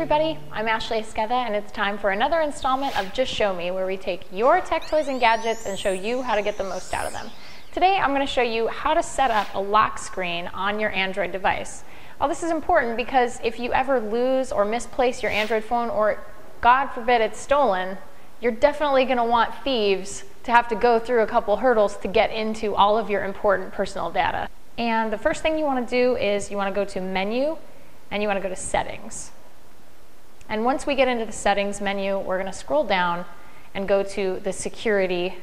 everybody, I'm Ashley Esqueda and it's time for another installment of Just Show Me where we take your tech toys and gadgets and show you how to get the most out of them. Today I'm going to show you how to set up a lock screen on your Android device. Well, this is important because if you ever lose or misplace your Android phone or God forbid it's stolen, you're definitely going to want thieves to have to go through a couple hurdles to get into all of your important personal data. And the first thing you want to do is you want to go to Menu and you want to go to Settings. And once we get into the Settings menu, we're going to scroll down and go to the Security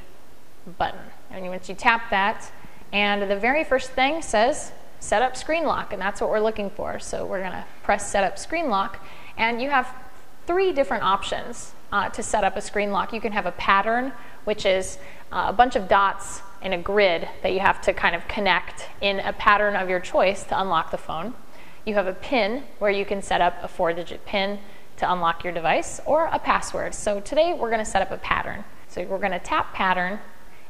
button. And once you tap that, and the very first thing says Set up Screen Lock, and that's what we're looking for. So we're going to press Set up Screen Lock, and you have three different options uh, to set up a screen lock. You can have a pattern, which is uh, a bunch of dots in a grid that you have to kind of connect in a pattern of your choice to unlock the phone. You have a PIN where you can set up a four digit PIN to unlock your device or a password. So today we're going to set up a pattern. So we're going to tap pattern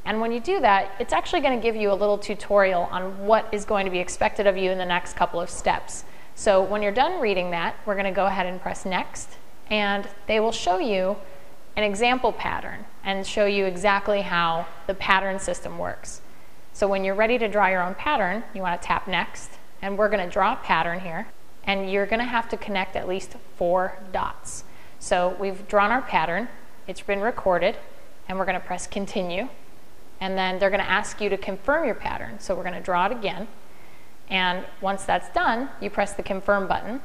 and when you do that, it's actually going to give you a little tutorial on what is going to be expected of you in the next couple of steps. So when you're done reading that, we're going to go ahead and press next and they will show you an example pattern and show you exactly how the pattern system works. So when you're ready to draw your own pattern, you want to tap next and we're going to draw a pattern here and you're going to have to connect at least four dots. So we've drawn our pattern, it's been recorded, and we're going to press continue. And then they're going to ask you to confirm your pattern. So we're going to draw it again. And once that's done, you press the confirm button,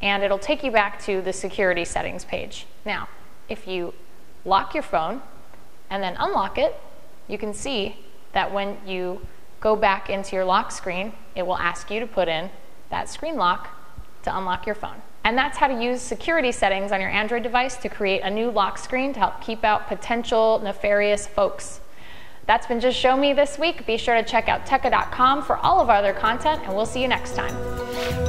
and it'll take you back to the security settings page. Now, if you lock your phone and then unlock it, you can see that when you go back into your lock screen, it will ask you to put in that screen lock to unlock your phone. And that's how to use security settings on your Android device to create a new lock screen to help keep out potential nefarious folks. That's been Just Show Me this week. Be sure to check out Tecca.com for all of our other content, and we'll see you next time.